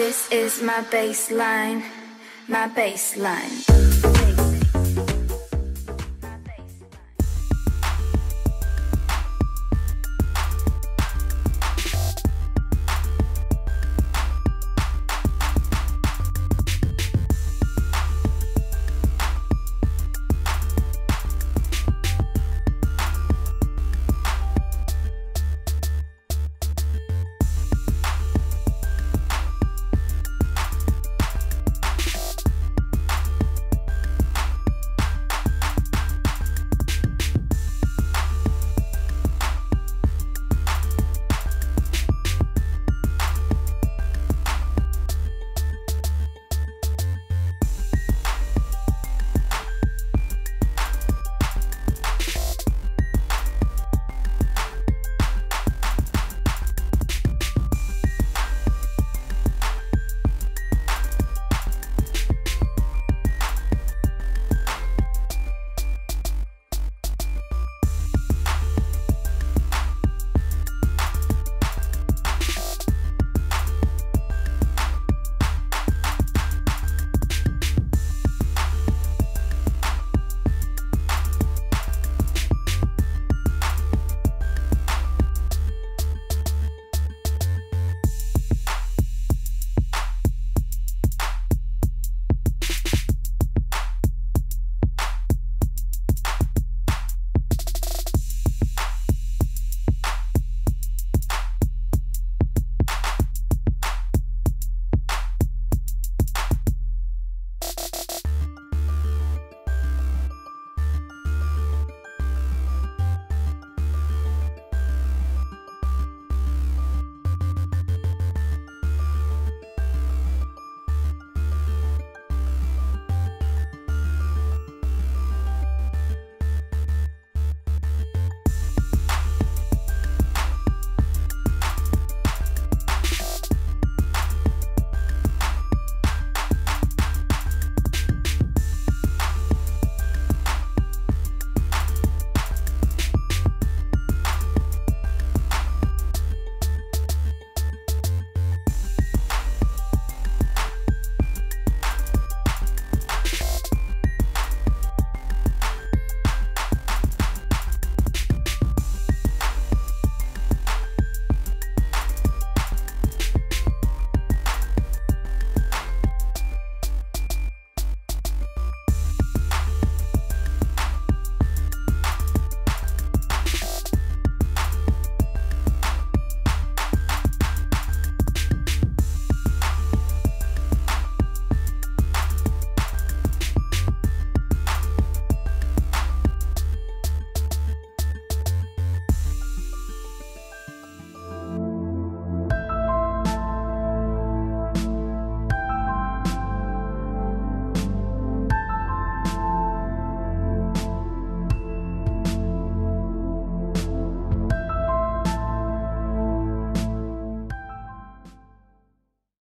This is my baseline, my baseline.